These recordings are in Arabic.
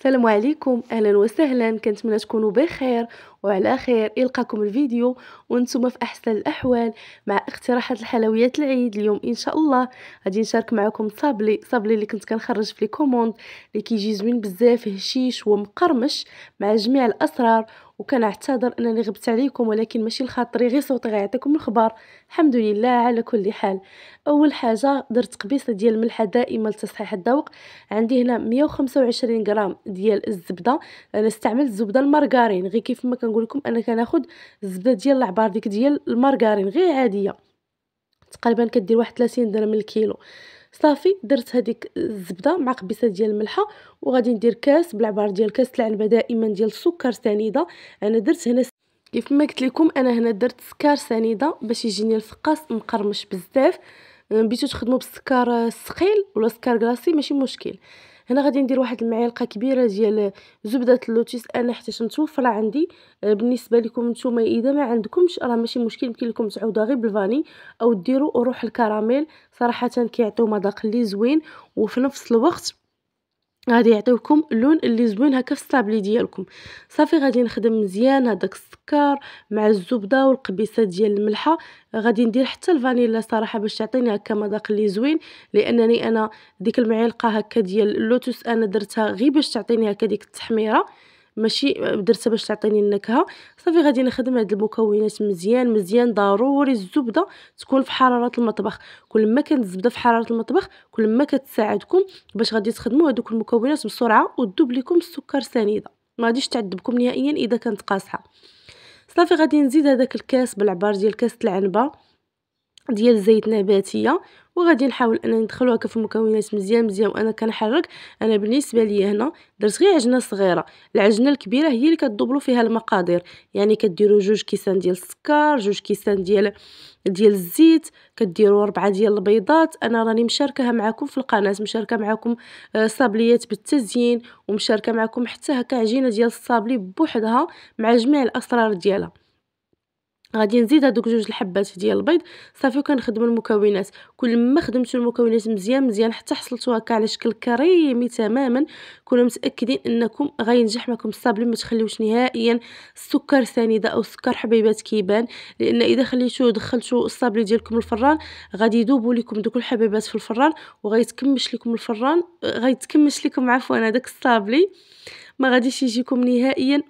السلام عليكم أهلا وسهلا كنتمنى تكونوا بخير وعلى خير. يلقاكم الفيديو وأنتم في أحسن الأحوال مع اقتراحات الحلويات العيد اليوم إن شاء الله. غادي نشارك معكم صابلي. صابلي اللي كنت كنخرج في لي كوموند اللي كيجي زوين بزاف هشيش ومقرمش مع جميع الأسرار وكنعتذر أنني غبت عليكم ولكن ماشي لخاطري غير صوتي غيعطيكم الخبر. الحمد لله على كل حال. أول حاجة درت قبيصة ديال الملحه دائمة لتصحيح الذوق. عندي هنا 125 غرام ديال الزبدة. أنا استعملت زبده المارغرين غير كيف ما كنقول لكم أنا كناخذ الزبدة ديال العبار ديك ديال المارغرين غير عادية. تقريبا كدير واحد 30 درهم الكيلو. صافي درت هذيك الزبدة مع قبيصة ديال الملحه وغادي ندير كاس بالعبار ديال كاس العنبه دائما ديال السكر سنيدة. أنا درت هنا كيف ما قلت لكم أنا هنا درت سكر سنيدة باش يجيني الفقاس مقرمش بزاف. بغيتو تخدموا بالسكر الثقيل ولا سكر كلاصي ماشي مشكل. هنا غادي ندير واحد المعلقة كبيرة ديال زبدة اللوتيس أنا حيت متوفره عندي. آه، بالنسبة لكم نتوما إذا ما عندكمش راه ماشي مشكل يمكن لكم تعوضوها غير بالفاني أو ديروا روح الكراميل. صراحة كيعطيو مذاق اللي زوين وفي نفس الوقت غادي يعطيوكم اللون اللي زوين هكا في الصابلي ديالكم. صافي غادي نخدم مزيان هذاك السكر مع الزبدة والقبيصة ديال الملحة. غادي ندير حتى الفانيلا صراحة باش تعطيني هكا مذاق اللي زوين لأنني أنا ديك المعلقة هكا ديال اللوتوس أنا درتها غير باش تعطيني هكا ديك التحميرة. ماشي درتها باش تعطيني النكهة. صافي غادي نخدم هاد المكونات مزيان مزيان ضروري الزبدة تكون في حرارة المطبخ. كل ما كانت الزبدة في حرارة المطبخ كل ما كتساعدكم باش غادي تخدموا هذوك المكونات بسرعة وتذوب لكم السكر سنيدة. ما غاديش تعذبكم نهائيا إذا كانت قاصحة. صافي غادي نزيد هذاك الكاس بالعبار ديال كاس العنبة. ديال الزيت نباتية وغادي نحاول أنني ندخلو هكا في المكونات مزيان مزيان وأنا كنحرك. أنا بالنسبة لي هنا درت غير عجنة صغيرة. العجنة الكبيرة هي اللي كتضبلوا فيها المقادير. يعني كديروا جوج كيسان ديال السكر جوج كيسان ديال ديال الزيت كديروا ربعة ديال البيضات. أنا راني مشاركاها معكم في القناة مشاركة معكم آه، صابليات بالتزيين ومشاركة معكم حتى هكا عجينة ديال الصابلي بوحدها مع جميع الأسرار ديالها. غادي نزيد هذوك جوج الحبات ديال البيض. صافي وكنخدم المكونات. كل ما خدمتو المكونات مزيان مزيان حتى حصلتو هكا على شكل كريمي تماما كونوا متأكدين أنكم غينجح معكم الصابلي ما تخليوش نهائيا السكر سنيدة أو السكر حبيبات كيبان. لأن إذا خليتو دخلتو الصابلي ديالكم الفران غادي يذوبوا لكم دوك الحبيبات في الفران وغيتكمش لكم الفران غيتكمش لكم عفوا هذاك الصابلي. ما غاديش يجيكم نهائيا.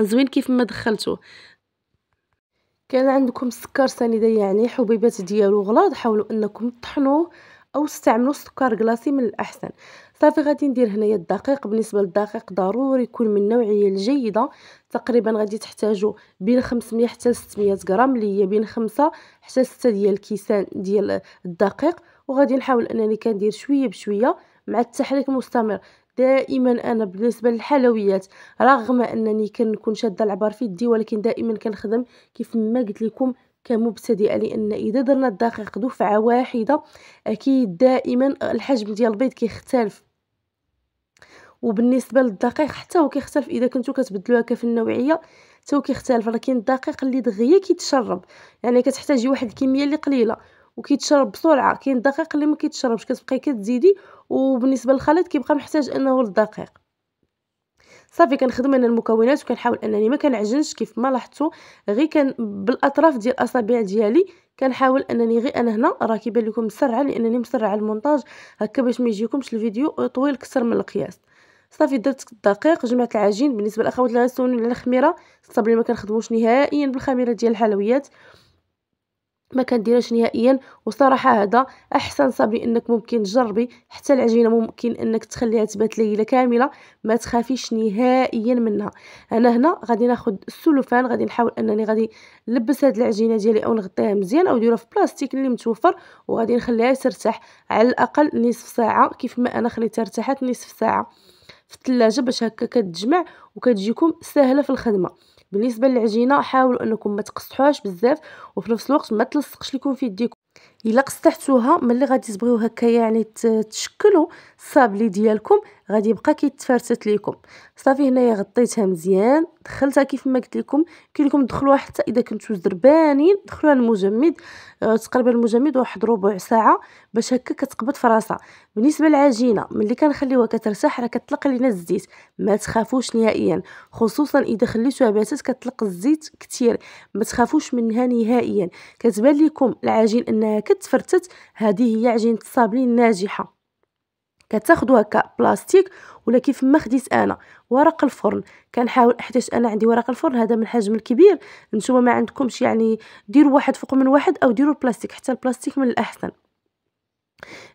زوين كيف ما دخلتوه كان عندكم سكر سنيدة يعني حبيبات ديالو غلاظ حاولوا أنكم تطحنوه أو تستعملوا سكر كلاصي من الأحسن. صافي غادي ندير هنايا الدقيق. بالنسبة للدقيق ضروري يكون من النوعية الجيدة. تقريبا غادي تحتاجوا بين 500 حتى 600 غرام اللي هي بين 5 حتى 6 ديال الكيسان ديال الدقيق. وغادي نحاول أنني كندير شوية بشوية مع التحريك المستمر. دائما أنا بالنسبة للحلويات رغم أنني كنكون شادة العبار في يدي ولكن دائما كنخدم كيف ما قلت لكم كمبتدئة لأن إذا درنا الدقيق دفعة واحدة أكيد دائما الحجم ديال البيض كيختلف. وبالنسبة للدقيق حتى هو كيختلف إذا كنتو كتبدلوها في النوعيه حتى هو كيختلف كاين الدقيق اللي دغيا كيتشرب. يعني كتحتاجي واحد الكمية اللي قليلة. وكيتشرب بسرعة كاين الدقيق اللي ما كيتشربش كتبقاي كتزيدي وبالنسبة للخليط كيبقى محتاج إنه الدقيق. صافي كنخدم أنا المكونات وكنحاول أنني ما كنعجنش كيف ما لاحظتوا غير كان بالأطراف ديال الأصابع ديالي كنحاول أنني غير أنا هنا راه كيبان لكم مسرعة لأنني مسرعه المونتاج هكا باش ما يجيكمش الفيديو طويل أكثر من القياس. صافي درت الدقيق جمعت العجين بالنسبة للاخوات اللي غيسولوني على الخميره الصبري ما كنخدموش نهائيا بالخميرة ديال الحلويات. ما كنديرهاش نهائيا وصراحة هذا أحسن صبري إنك ممكن تجربي. حتى العجينة ممكن إنك تخليها تبات ليلة كاملة ما تخافيش نهائيا منها. أنا هنا غادي ناخذ السلوفان غادي نحاول أنني غادي نلبس هاد العجينة ديالي أو نغطيها مزيان أو نديرها في بلاستيك اللي متوفر وغادي نخليها ترتاح على الأقل نصف ساعة كيف ما أنا خليتها ارتاحت نصف ساعة في الثلاجة باش هكا كتجمع وكتجيكم سهلة في الخدمة. بالنسبة للعجينة حاولوا أنكم ما تقصحوهاش بزاف وفي نفس الوقت ما تلصقش لكم في يديكم. إلا قصحتوها ملي غادي تبغيو هكا يعني تشكلوا الصابلي ديالكم غادي يبقى كيتفرتت ليكم. صافي هنايا غطيتها مزيان. دخلتها كيف ما قلت لكم. كي لكم دخلوها حتى إذا كنتو زربانين. دخلوها المجمد. آه تقريبا المجمد واحد ربع ساعة باش هكا كتقبض في راسها. بالنسبة للعجينة ملي كنخليوها كترتاح راه كتطلق لينا الزيت. ما تخافوش نهائيا. خصوصا إذا خليتوها باتت كتطلق الزيت كثير ما تخافوش منها نهائيا. كتبان لكم العجين أنها كتفرتت. هذه هي عجينة الصابلي الناجحة. كتاخدو هكا بلاستيك ولا كيف ما خديت أنا؟ ورق الفرن. كنحاول حيت أنا عندي ورق الفرن هذا من الحجم الكبير. نتوما ما عندكمش يعني ديروا واحد فوق من واحد أو ديروا البلاستيك حتى البلاستيك من الأحسن.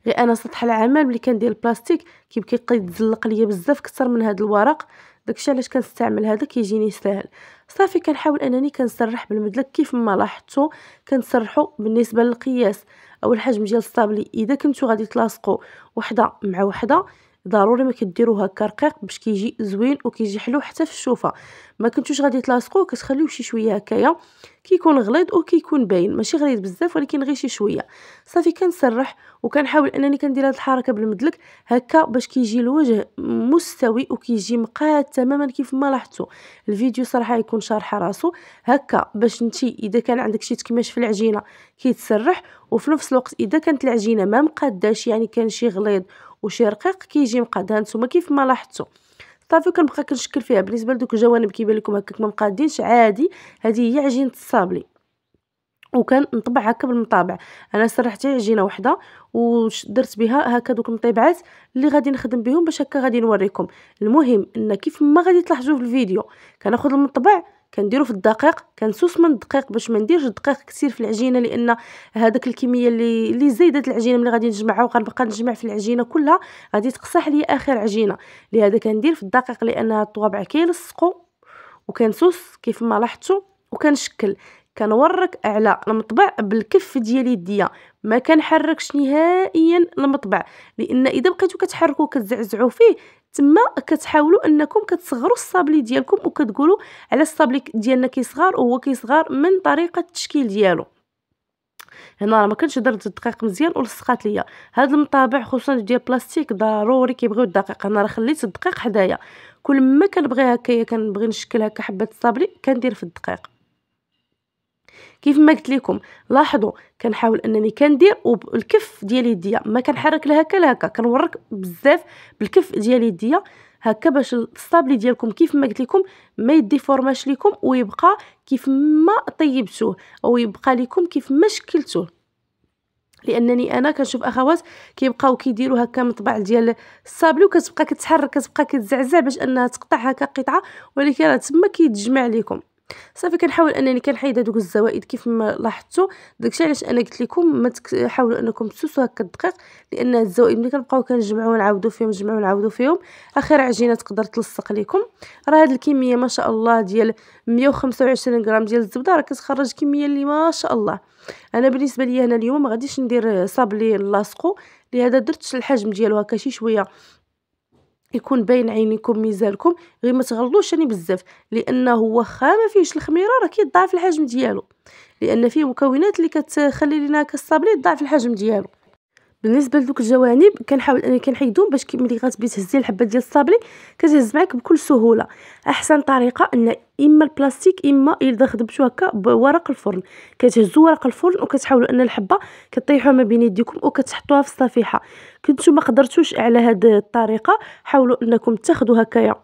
غير أنا سطح العمل ملي كندير البلاستيك كيبقى يتزلق ليا بزاف كثر من هذا الورق. داكشي علاش كنستعمل هذا كيجيني ساهل. صافي كنحاول أنني كنسرح بالمدلك كيف ما لاحظتوا كنسرحوا بالنسبة للقياس. أو الحجم ديال الصابلي إذا كنتو غادي تلاصقوا وحدة مع وحدة ضروري ما كديروه هكا رقيق باش كيجي زوين وكيجي حلو حتى في الشوفة. ما كنتوش غادي تلاصقوه كتخليوه شي شوية هكايا. كيكون غليظ وكيكون باين. ماشي غليظ بزاف ولكن غير شي شوية. صافي كنسرح وكنحاول أنني كندير هاد الحركة بالمدلك هكا باش كيجي الوجه مستوي وكيجي مقاد تماما كيف ما لاحظتوا الفيديو صراحة يكون شارح راسو. هكا باش نتي إذا كان عندك شي تكماش في العجينة كيتسرح وفي نفس الوقت إذا كانت العجينة ما مقاداش يعني كان شي غليظ وشي رقيق كيجي مقاد هانتوما كيف ما لاحظتوا صافي كنبقى كنشكل فيها. بالنسبة لدوك الجوانب كيبان لكم هكاك ما مقادينش. عادي هذه هي عجينة الصابلي. وكان نطبع هكا بالمطابع. أنا سرحت عجينة وحدة ودرت بها هكا دوك المطيبعات اللي غادي نخدم بهم باش هكا غادي نوريكم. المهم إن كيف ما غادي تلاحظوا في الفيديو كناخذ المطبع كنديرو في الدقيق كنسوس من الدقيق باش ما نديرش الدقيق كثير في العجينة لأن هذاك الكميه اللي اللي زايده العجينة ملي غادي نجمعها وغنبقى نجمع في العجينة كلها غادي تقصح لي آخر عجينة. لهذا كندير في الدقيق لأن الطوابع كيلصقوا وكنسوس كيف ما لاحظتوا وكنشكل. كنورك على المطبع بالكف ديال يديا ما كنحركش نهائيا المطبع لأن إذا بقيتو كتحركوا كتزعزعوا فيه تما كتحاولوا أنكم كتصغروا الصابلي ديالكم وكتقولوا على الصابلي ديالنا كيصغر وهو كيصغر من طريقة التشكيل ديالو. هنا راه ما كنتش درت الدقيق مزيان ولصقات ليا. هاد المطابع خصوصا ديال بلاستيك ضروري كيبغيو الدقيق. أنا راه خليت الدقيق حدايا. كل ما كنبغي هكايا كنبغي نشكل هكا حبه الصابلي كندير في الدقيق. كيف ما قلت لكم لاحظوا كنحاول أنني كندير والكف ديال يديا ما كنحرك لا هكا لا هكا كنبرك بزاف بالكف ديال يديا هكا باش الصابلي ديالكم كيف ما قلت لكم ما يديفورماش لكم ويبقى كيف ما طيبتوه أو يبقى لكم كيف ما شكلتوه. لأنني أنا كنشوف اخوات كيبقاو كيديروا هكا مطبع ديال الصابلي وكتبقى كتحرك كتبقى كتزعزع باش أنها تقطع هكا قطعة ولكن راه تما كيتجمع لكم صافي كنحاول انني كنحيد هذوك الزوائد كيف ما لاحظتوا داكشي علاش أنا قلت لكم ما حاولوا انكم تسوسوا هكا الدقيق لأن الزوائد ملي كنبقاو كنجمعوا ونعاودوا فيهم نجمعوا ونعاودوا فيهم اخر عجينة تقدر تلصق لكم راه هاد الكمية ما شاء الله ديال 125 غرام ديال الزبدة راه كتخرج كمية اللي ما شاء الله. أنا بالنسبة لي أنا اليوم ما غاديش ندير صابلي لاصقو لهذا درت الحجم ديالو هكا شي شوية يكون باين عينيكم ميزانكم غير ما تغلطوش يعني بزاف لأنه واخا ما فيهش الخميرة راه كيضاعف الحجم ديالو. لأن فيه مكونات اللي كتخلي لنا كالصابلي يضاعف الحجم ديالو. بالنسبة لدوك الجوانب كنحاول أنني كنحيدهم باش ملي غتبغي تهزي الحبة ديال الصابلي كتهز معاك بكل سهولة. أحسن طريقة أن إما البلاستيك إما إذا خدمتو هكا بورق الفرن. كتهزوا ورق الفرن وكتحاولوا أن الحبة كطيحوها ما بين يديكم وكتحطوها في الصفيحة. كنتو ما قدرتوش على هذه الطريقة حاولوا أنكم تاخذوا هكايا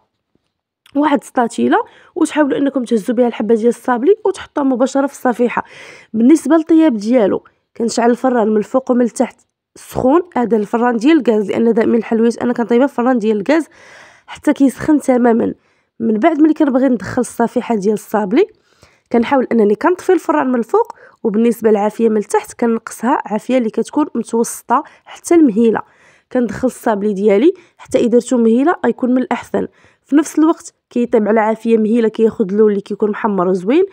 واحد سطاتيله وتحاولوا أنكم تهزوا بها الحبة ديال الصابلي وتحطوها مباشرة في الصفيحة. بالنسبة للطياب ديالو كنشعل الفران من الفوق ومن التحت. سخون هذا الفران ديال الغاز لأن دائما الحلويات أنا كنطيبها في فران ديال الغاز حتى كيسخن تماما. من بعد ملي كنبغي ندخل الصفيحة ديال الصابلي كنحاول أنني كنطفي الفران من الفوق وبالنسبة للعافية من التحت كنقصها عافية اللي كتكون متوسطة حتى المهيلة. كندخل الصابلي ديالي حتى إذا درتو مهيلة غيكون من الأحسن. في نفس الوقت كيطيب على عافية مهيلة كياخذ اللون اللي كيكون محمر زوين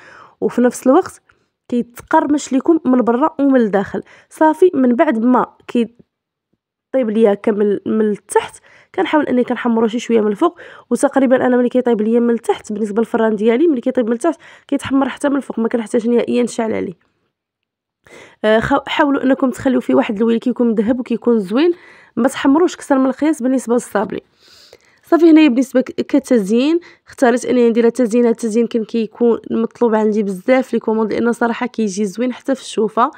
وفي نفس الوقت كيتقرمش لكم من برا ومن الداخل. صافي من بعد ما كي طيب ليا كامل من التحت كنحاول اني كنحمرو شي شوية من الفوق وتقريبا أنا ملي كيطيب ليا من التحت بالنسبة للفران ديالي ملي كيطيب من التحت كيتحمر حتى من الفوق ما كنحتاج نهائيا نشعل عليه. آه حاولوا انكم تخليو فيه واحد الويل كيكون ذهب وكيكون زوين ما تحمروش كثر من القياس بالنسبة للصابلي. صافي هنايا بالنسبة كتزيين اختاريت انني ندير التزيين. هذا التزيين كان كيكون مطلوب عندي بزاف les commandes لأن صراحة كيجي زوين حتى في الشوفة.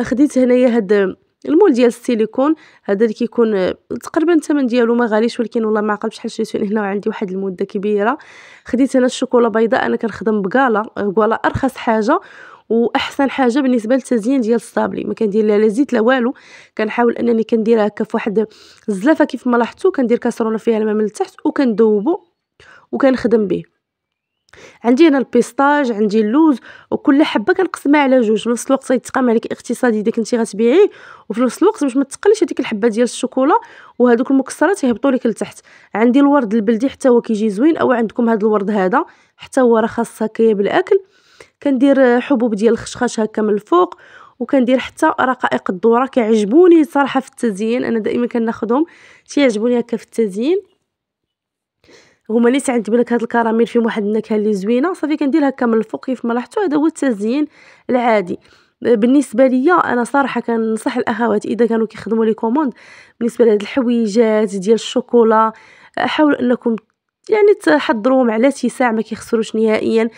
خديت هنايا هاد المول ديال السيليكون. هذا اللي كيكون تقريبا الثمن ديالو ما غاليش ولكن والله ما عقلت شحال شريته هنا وعندي واحد المدة كبيرة. خديت أنا الشوكولا بيضاء أنا كنخدم بقالة. قاله أرخص حاجة. وأحسن حاجة بالنسبة للتزيين ديال الصابلي ما كندير لا زيت لا والو. كنحاول أنني كنديرها هكا فواحد الزلافة كيف ما لاحظتوا كندير كاسرونة فيها الماء من التحت وكندوبو وكنخدم به. عندي هنا ال pistache عندي اللوز وكل حبة كنقسمها على جوج. في نفس الوقت غيتقام عليك اقتصادي اذا كنتي غتبيعيه وفي نفس الوقت باش ما تقليش هذيك الحبة ديال الشوكولا وهذوك المكسرات يهبطوا لك لتحت. عندي الورد البلدي حتى هو كيجي زوين أو عندكم هذا الورد هذا حتى هو راه خاص هكايا بالاكل كندير حبوب ديال الخشخاش هكا من الفوق وكندير حتى رقائق الذره كيعجبوني صراحة في التزيين. أنا دائما كناخذهم تيعجبوني هكا في التزيين. هما نيت عندي بالك هاد الكراميل فيهم واحد النكهة اللي زوينة. صافي كندير هكا من الفوق كيف ما لاحظتوا هذا هو التزيين العادي. بالنسبة ليا أنا صراحة كنصح الاخوات إذا كانوا كيخدموا les commandes. بالنسبة لهاد الحويجات ديال الشوكولا حاولوا أنكم يعني تحضروهم على ساعة ما كيخسروش نهائيا.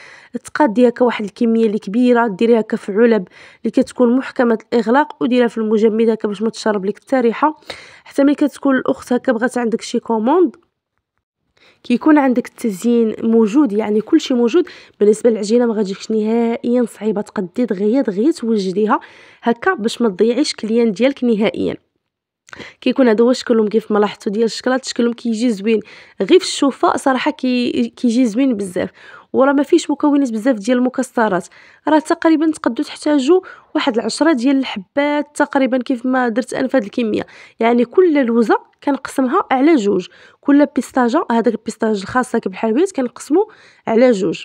تقادي هكا واحد الكمية اللي كبيره ديريها في علب اللي كتكون محكمة الإغلاق وديرها في المجمد هكا باش ما تشرب لك حتى ريحة. حتى ملي كتكون الأخت هكا بغات عندك شي commande كيكون عندك التزيين موجود يعني كل شيء موجود. بالنسبة للعجينة ما غاديكش نهائيا صعيبة تقدي دغيا دغيا توجديها هكا باش ما تضيعيش client ديالك نهائيا. كيكون هذا هو شكلهم كيف ما لاحظتوا ديال الشكلاط شكلهم كيجي زوين. غير في الشوفة صراحة كي كيجي زوين بزاف. وراه ما فيش مكونات بزاف ديال المكسرات. راه تقريبا تقدو تحتاجوا واحد العشرة ديال الحبات تقريبا كيف ما درت أنا في الكمية. يعني كل لوزة كنقسمها على جوج. كل بيستاجة هذاك البيستاج الخاصه بالحلويات كنقسمو على جوج.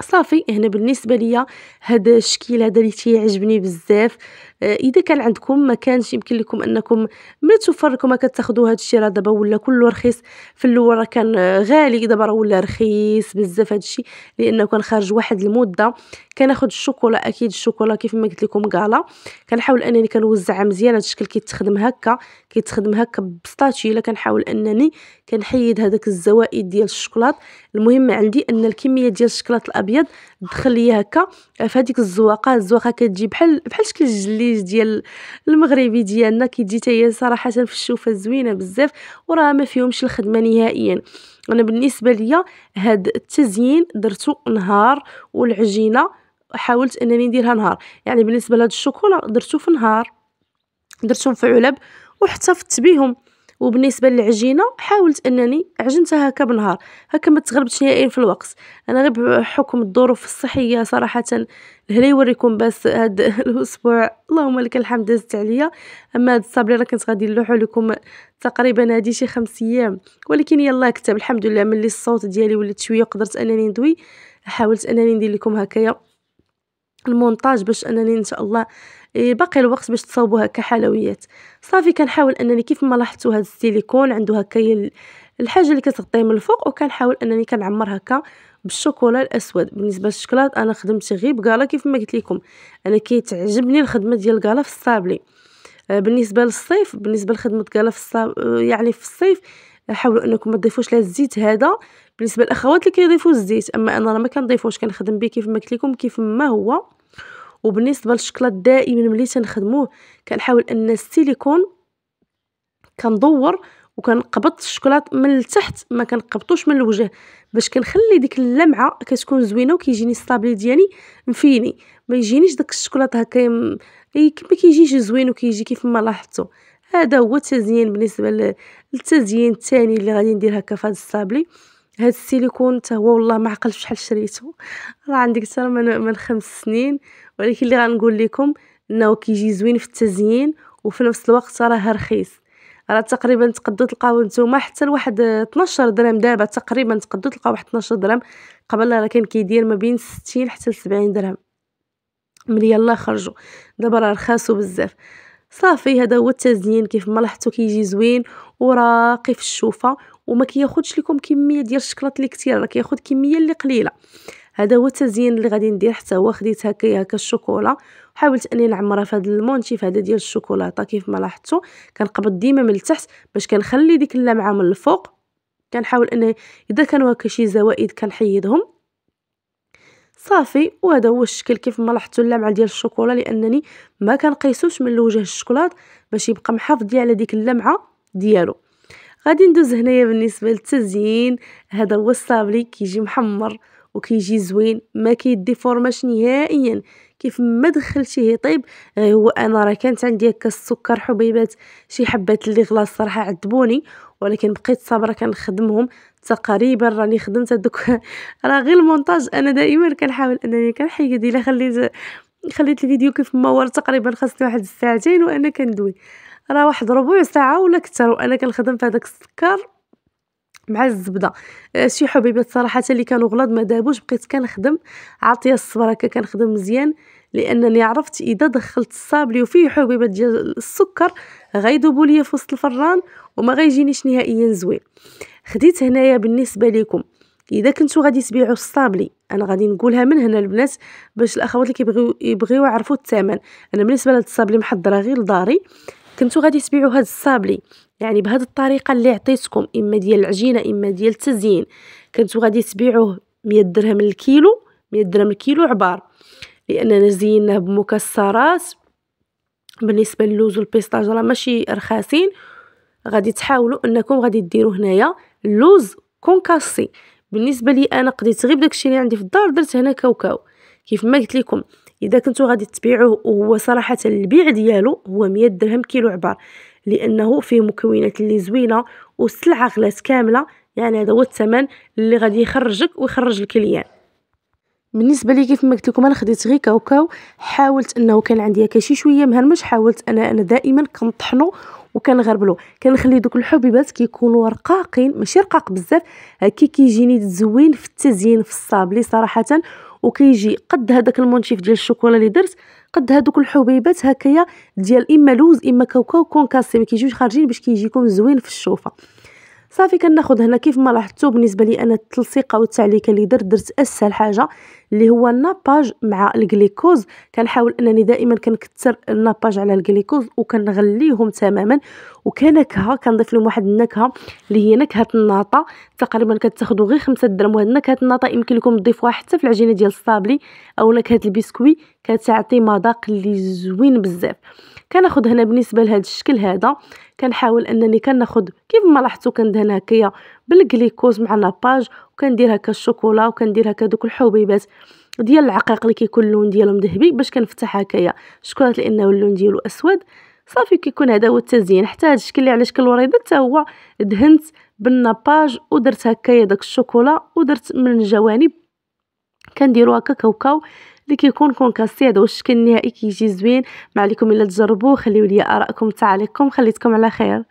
صافي هنا بالنسبة ليا هذا الشكل هذا اللي تيعجبني بزاف. إذا كان عندكم ما كانش يمكن لكم أنكم ملي توفر ما كتاخذوا هذا الشيء راه دابا ولا كله رخيص. في الأول راه كان غالي دابا راه ولا رخيص بزاف هذا الشيء لأنه كان خارج واحد المدة. كناخذ الشوكولا أكيد الشوكولا كيف ما قلت لكم كالا كنحاول أنني كنوزعها مزيان هذا الشكل كيتخدم هكا كيتخدم هكا بسطاتشيله كنحاول أنني كنحيد هذاك الزوائد ديال الشوكولات. المهم عندي أن الكمية ديال الشوكولات الأبيض دخل ليا هكا في هذيك الزواقة. الزواقة كتجي بحال بحال شكل الجليج ديال المغربي ديالنا. كيجي حتى هي صراحة في الشوفة زوينه بزاف وراه ما فيهمش الخدمة نهائيا. أنا بالنسبة ليا هاد التزيين درتو نهار والعجينة حاولت أنني نديرها نهار. يعني بالنسبة لهاد الشوكولا درتو في نهار درتهم في علب وحتفظت بهم وبالنسبة للعجينة حاولت أنني عجنتها هكا بنهار هكا ما تغلبتش نهائيا في الوقت. أنا غير بحكم الظروف الصحية صراحة لهلا يوريكم بس هاد الأسبوع. اللهم لك الحمد دازت عليا. أما هاد الصابري راه كنت غادي نلوحو لكم تقريبا هادي شي خمس أيام. ولكن يلا كتب الحمد لله ملي الصوت ديالي ولات شوية قدرت أنني ندوي. حاولت أنني ندير لكم هكايا. المونتاج باش أنني إن شاء الله إيه، باقي الوقت باش تصاوبوها كحلويات. صافي كنحاول أنني كيف ما لاحظتوا هذا السيليكون عنده هكا الحاجة اللي كتغطيه من الفوق وكنحاول أنني كنعمر هكا بالشوكولا الأسود. بالنسبة للشكلاط أنا خدمت غير بكالا كيف ما قلت لكم. أنا كيتعجبني الخدمة ديال كالا في الصابلي. آه، بالنسبة للصيف بالنسبة لخدمة كالا في الصاب يعني في الصيف حاولوا أنكم ما تضيفوش لها الزيت هذا. بالنسبة للأخوات اللي كيضيفوا الزيت أما أنا راه ما كنضيفوش كنخدم به كيف ما قلت لكم كيف ما هو. وبالنسبة للشكلاط دائما ملي تنخدموه كنحاول أن السيليكون كندور وكنقبط الشكلاط من التحت ما كنقبطوش من الوجه باش كنخلي ديك اللمعة كتكون زوينة وكيجيني الصابلي ديالي مفيني. ما يجينيش داك الشكلاط هكا اي كما كيجيش زوين وكيجي كيف ما لاحظتوا هذا هو التزيين بالنسبة للتزيين الثاني اللي غادي ندير هكا في هذا الصابلي. هاد السيليكون حتى هو والله ما عقلت شحال شريته. راه عندي أكثر من من خمس سنين. ولكن اللي غنقول لكم إنه كيجي زوين في التزيين وفي نفس الوقت راه رخيص. راه تقريبا تقدروا تلقاو نتوما حتى لواحد 12 درهم. دابا تقريبا تقدروا تلقاو واحد 12 درهم. قبل راه كان كيدير ما بين 60 حتى 70 درهم. ملي يلا خرجوا دابا راه رخاصو بزاف. صافي هذا هو التزيين كيف ما لاحظتوا كيجي زوين وراقي في الشوفة وما كياخذش لكم كمية ديال الشكلاط اللي كثير راه كياخذ كمية اللي قليلة. هذا هو التزيين اللي غادي ندير حتى هو خديت هكا هكا الشوكولا حاولت أني نعمرها في هذا المونتيف هذا ديال الشوكولاتة كيف ما لاحظتوا. كنقبض ديما من التحت باش كنخلي ديك اللمعة من الفوق. كنحاول انه إذا كانوا هكا شي زوائد كنحيدهم. صافي. وهذا هو الشكل كيف ما لاحظتوا اللمعة ديال الشوكولا لأنني ما كنقيسوش من الوجه الشكلاط باش يبقى محافظ على ديك اللمعة ديالو. غادي ندوز هنايا بالنسبة للتزيين. هذا هو الصابلي كيجي محمر وكيجي زوين ما كيديفورماش نهائيا. كيف ما دخلتيه يطيب هو أنا راه كانت عندي هكا السكر حبيبات شي حبات اللي غلا الصراحه عذبوني. ولكن بقيت صابرة كنخدمهم. تقريبا راني خدمت هذوك راه غير المونتاج أنا دائما كنحاول أنني كنحيد إلا خليت خليت الفيديو كيف ما هو تقريبا خاصني واحد الساعتين وأنا كندوي. راه واحد ربع ساعة ولا كثر وأنا كنخدم في هذاك السكر مع الزبدة. آه، شي حبيبات صراحة اللي كانوا غلاض ما دابوش بقيت كنخدم. عاطية الصبر هكا كنخدم مزيان. لأنني عرفت إذا دخلت الصابلي وفيه حبيبات ديال السكر غيذوبوا ليا في وسط الفران وما غيجينيش نهائيا زوين. خديت هنايا بالنسبة لكم إذا كنتو غادي تبيعوا الصابلي أنا غادي نقولها من هنا البنات باش الأخوات اللي كيبغيو يبغيو يعرفوا الثمن. أنا بالنسبة لهاد الصابلي محضرة غير لداري. كنتو غادي تبيعوا هاد الصابلي يعني بهاد الطريقة اللي عطيتكم إما ديال العجينة إما ديال التزيين. كنتو غادي تبيعوه 100 درهم الكيلو 100 درهم الكيلو عبار. لاننا زيناه بمكسرات. بالنسبة للوز وال pistache راه ماشي رخاصين. غادي تحاولوا أنكم غادي ديروا هنايا اللوز concassé. بالنسبة لي أنا قضيت غير داكشي اللي عندي في الدار درت هنا كاوكاو. كيف ما قلت لكم إذا كنتو غادي تبيعوه وهو صراحة البيع ديالو هو 100 درهم كيلو عبار. لأنه فيه مكونات اللي زوينة والسلعه غلات كاملة. يعني هذا هو الثمن اللي غادي يخرجك ويخرج ال client بالنسبة لي كيف ما قلت لكم أنا خديت غير كاوكاو. حاولت أنه كان عندي هكا شي شوية مهرمش حاولت أنا أنا دائما كنطحنو وكنغربلو. كنخلي دوك الحبيبات كيكونوا رقاقين ماشي رقاق بزاف هكا كيجيني زوين في التزيين في الصابلي صراحة. وكيجي قد هذاك المونشيف ديال الشوكولا اللي درت قد هذوك الحبيبات هكايا ديال إما لوز إما كاوكاو concassé ما كيجيوش خارجين باش كيجيكم زوين في الشوفة. صافي كناخذ هنا كيف ما لاحظتوا بالنسبة لي أنا التلصيقه والتعليكه اللي درت درت أسهل حاجة اللي هو ال nappage مع الجليكوز. كنحاول أنني دائما كنكثر ال nappage على الجليكوز وكنغليهم تماما. وكنكهه كنضيف لهم واحد النكهة اللي هي نكهة الناطة. تقريبا كتاخذوا غير خمسة درهم. وهاد نكهة الناطة يمكن لكم تضيفوها حتى في العجينة ديال الصابلي أو نكهة البسكوي. كتعطي مذاق اللي زوين بزاف. كناخذ هنا بالنسبة لهذا الشكل هذا كنحاول أنني كناخذ كيف ما لاحظتوا كندهن هكايا بالجليكوز مع nappage وكندير هكا الشوكولا وكندير هكا دوك الحبيبات ديال العقيق اللي كيكون اللون ديالهم ذهبي باش كنفتح هكايا. الشكلاط لأنه اللون ديالو أسود. صافي كيكون هذا هو التزيين. حتى هذا الشكل اللي على شكل وريضه حتى هو دهنت بال nappage ودرت هكايا داك الشوكولا ودرت من الجوانب. كنديرو هكا كاوكاو. اللي كيكون كونكاسي هذا الشكل النهائي كيجي زوين. ما عليكم إلا تجربوه خليو لي آرائكم وتعليقكم خليتكم على خير.